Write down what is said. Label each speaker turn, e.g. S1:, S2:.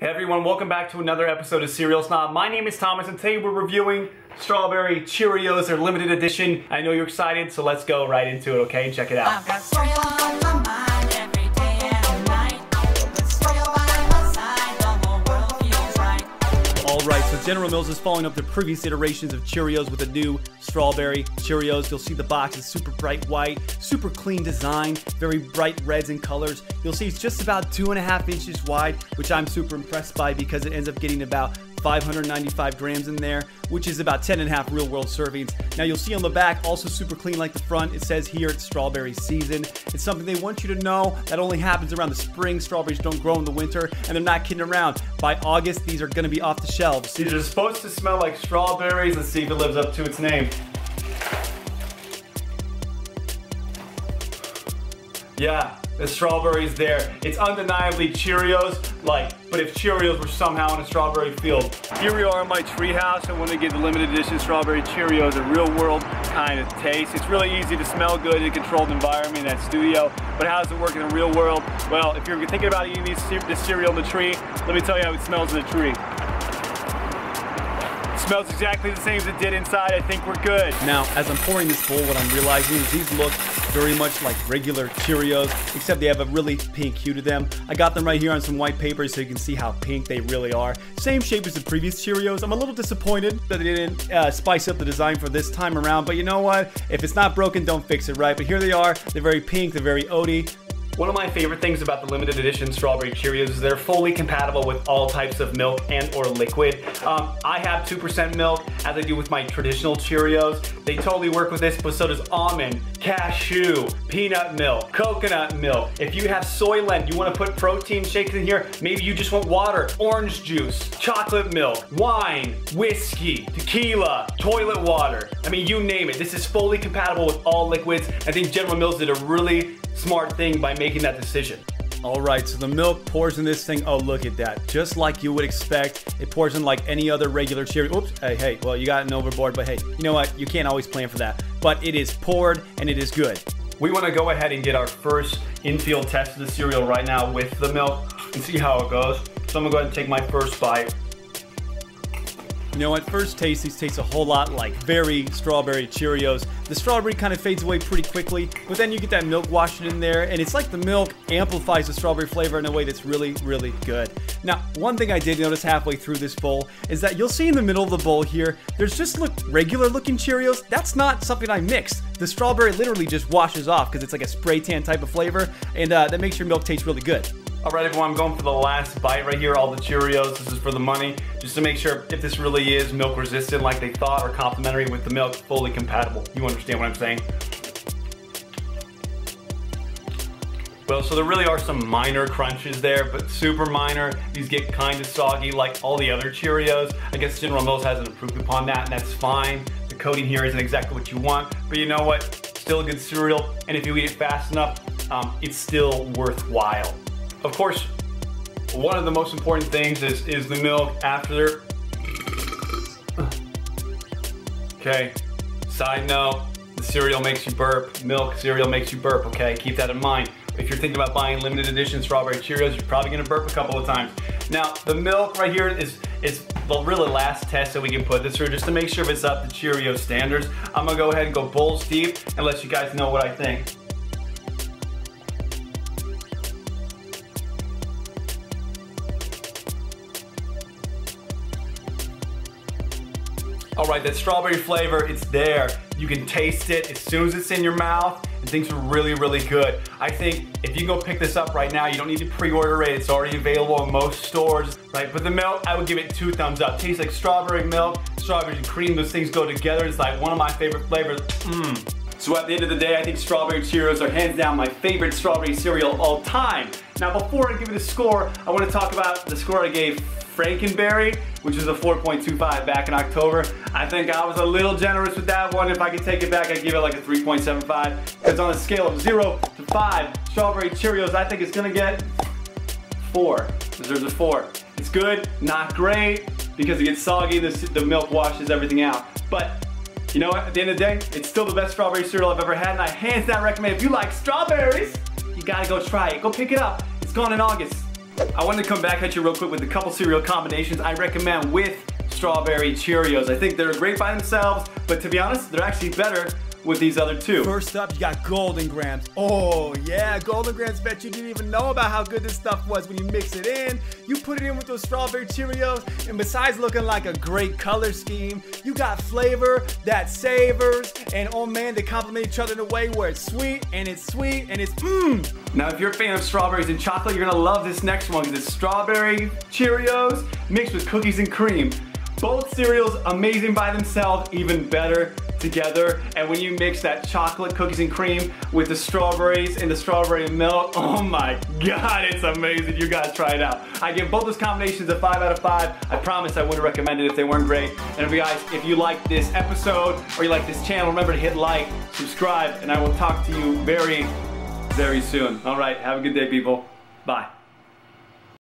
S1: Hey everyone, welcome back to another episode of Cereal Snob. My name is Thomas and today we're reviewing Strawberry Cheerios, their limited edition. I know you're excited, so let's go right into it, okay? Check it out. General Mills is following up the previous iterations of Cheerios with a new Strawberry Cheerios. You'll see the box is super bright white, super clean design, very bright reds and colors. You'll see it's just about two and a half inches wide, which I'm super impressed by because it ends up getting about 595 grams in there, which is about 10 and a half real world servings. Now you'll see on the back, also super clean like the front. It says here it's strawberry season. It's something they want you to know that only happens around the spring. Strawberries don't grow in the winter, and they're not kidding around. By August, these are gonna be off the shelves. These are supposed to smell like strawberries. Let's see if it lives up to its name. Yeah, the strawberries there. It's undeniably Cheerios, like, but if Cheerios were somehow in a strawberry field. Here we are in my treehouse. I want to get the limited edition strawberry Cheerios, a real world kind of taste. It's really easy to smell good in a controlled environment in that studio, but how does it work in the real world? Well, if you're thinking about eating this cereal in the tree, let me tell you how it smells in the tree. Smells exactly the same as it did inside. I think we're good. Now, as I'm pouring this bowl, what I'm realizing is these look very much like regular Cheerios, except they have a really pink hue to them. I got them right here on some white paper so you can see how pink they really are. Same shape as the previous Cheerios. I'm a little disappointed that they didn't uh, spice up the design for this time around, but you know what? If it's not broken, don't fix it, right? But here they are. They're very pink. They're very oaty. One of my favorite things about the limited edition strawberry Cheerios is they're fully compatible with all types of milk and or liquid. Um, I have 2% milk as I do with my traditional Cheerios. They totally work with this, but so does almond, cashew, peanut milk, coconut milk. If you have Soylent, you wanna put protein shakes in here, maybe you just want water, orange juice, chocolate milk, wine, whiskey, tequila, toilet water. I mean, you name it. This is fully compatible with all liquids. I think General Mills did a really smart thing by making that decision. All right, so the milk pours in this thing. Oh, look at that. Just like you would expect. It pours in like any other regular Cheerio. Oops, hey, hey, well, you got an overboard, but hey, you know what? You can't always plan for that. But it is poured and it is good. We want to go ahead and get our first infield test of the cereal right now with the milk and see how it goes. So I'm gonna go ahead and take my first bite. You know, at first taste, these taste a whole lot like very strawberry Cheerios. The strawberry kind of fades away pretty quickly, but then you get that milk washing in there, and it's like the milk amplifies the strawberry flavor in a way that's really, really good. Now, one thing I did notice halfway through this bowl is that you'll see in the middle of the bowl here, there's just look regular looking Cheerios. That's not something I mixed. The strawberry literally just washes off because it's like a spray tan type of flavor, and uh, that makes your milk taste really good. All right, everyone, I'm going for the last bite right here, all the Cheerios. This is for the money, just to make sure if this really is milk resistant like they thought or complementary with the milk, fully compatible. You understand what I'm saying? Well, so there really are some minor crunches there, but super minor. These get kind of soggy like all the other Cheerios. I guess General Mills hasn't improved upon that, and that's fine. The coating here isn't exactly what you want, but you know what? Still a good cereal, and if you eat it fast enough, um, it's still worthwhile. Of course, one of the most important things is, is the milk after. Okay, side note, the cereal makes you burp. Milk cereal makes you burp, okay? Keep that in mind. If you're thinking about buying limited edition strawberry Cheerios, you're probably gonna burp a couple of times. Now, the milk right here is, is the really last test that we can put this through just to make sure if it's up to Cheerio standards. I'm gonna go ahead and go bowls deep and let you guys know what I think. All right, that strawberry flavor, it's there. You can taste it as soon as it's in your mouth, and things are really, really good. I think if you go pick this up right now, you don't need to pre-order it. It's already available in most stores, right? But the milk, I would give it two thumbs up. Tastes like strawberry milk, strawberries and cream, those things go together. It's like one of my favorite flavors. Mmm. So at the end of the day, I think strawberry Cheerios are hands down my favorite strawberry cereal all time. Now before I give it a score, I want to talk about the score I gave Frankenberry, which was a 4.25 back in October. I think I was a little generous with that one. If I could take it back, I'd give it like a 3.75. Because on a scale of zero to five, strawberry Cheerios, I think it's gonna get four. Deserves a four. It's good, not great, because it gets soggy, the, the milk washes everything out. But you know what? At the end of the day, it's still the best strawberry cereal I've ever had, and I hands down recommend if you like strawberries, you gotta go try it. Go pick it up. It's gone in August. I wanted to come back at you real quick with a couple cereal combinations I recommend with strawberry Cheerios. I think they're great by themselves, but to be honest, they're actually better with these other two. First up, you got Golden Grahams. Oh yeah, Golden Grahams bet you didn't even know about how good this stuff was when you mix it in. You put it in with those strawberry Cheerios, and besides looking like a great color scheme, you got flavor that savors, and oh man, they complement each other in a way where it's sweet, and it's sweet, and it's mmm. Now, if you're a fan of strawberries and chocolate, you're gonna love this next one, because it's strawberry Cheerios mixed with cookies and cream. Both cereals amazing by themselves, even better together. And when you mix that chocolate cookies and cream with the strawberries and the strawberry milk, oh my God, it's amazing. You guys try it out. I give both those combinations a five out of five. I promise I wouldn't recommend it if they weren't great. And if you guys, if you like this episode or you like this channel, remember to hit like, subscribe, and I will talk to you very, very soon. All right, have a good day, people. Bye.